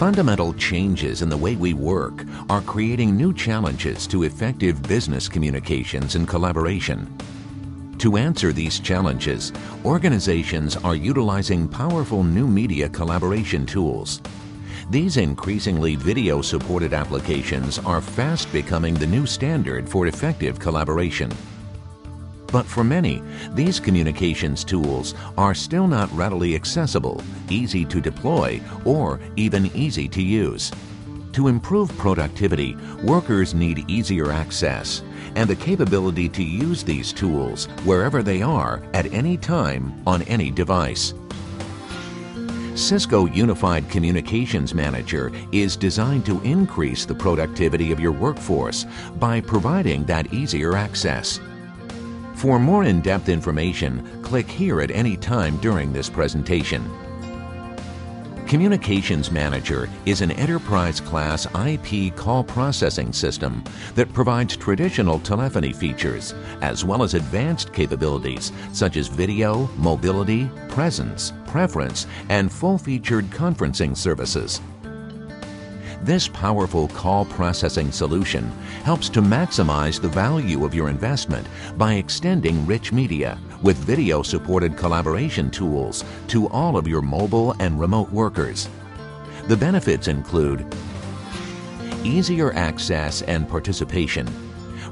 Fundamental changes in the way we work are creating new challenges to effective business communications and collaboration. To answer these challenges, organizations are utilizing powerful new media collaboration tools. These increasingly video supported applications are fast becoming the new standard for effective collaboration. But for many, these communications tools are still not readily accessible, easy to deploy, or even easy to use. To improve productivity, workers need easier access and the capability to use these tools wherever they are at any time on any device. Cisco Unified Communications Manager is designed to increase the productivity of your workforce by providing that easier access. For more in-depth information, click here at any time during this presentation. Communications Manager is an enterprise-class IP call processing system that provides traditional telephony features as well as advanced capabilities such as video, mobility, presence, preference, and full-featured conferencing services. This powerful call processing solution helps to maximize the value of your investment by extending rich media with video supported collaboration tools to all of your mobile and remote workers. The benefits include easier access and participation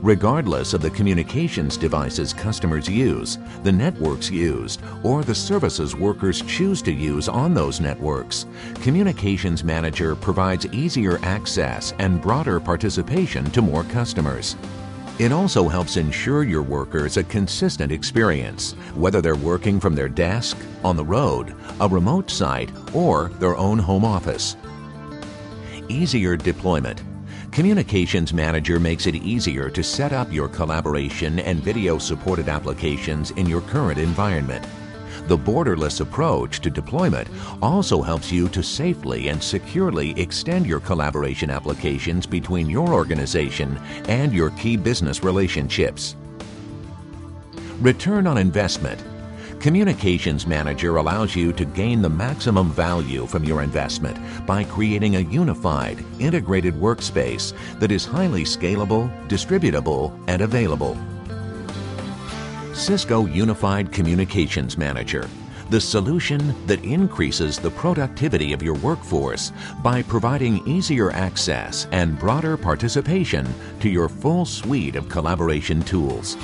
regardless of the communications devices customers use, the networks used, or the services workers choose to use on those networks. Communications Manager provides easier access and broader participation to more customers. It also helps ensure your workers a consistent experience, whether they're working from their desk, on the road, a remote site, or their own home office. Easier deployment. Communications Manager makes it easier to set up your collaboration and video supported applications in your current environment. The borderless approach to deployment also helps you to safely and securely extend your collaboration applications between your organization and your key business relationships. Return on investment Communications Manager allows you to gain the maximum value from your investment by creating a unified, integrated workspace that is highly scalable, distributable, and available. Cisco Unified Communications Manager, the solution that increases the productivity of your workforce by providing easier access and broader participation to your full suite of collaboration tools.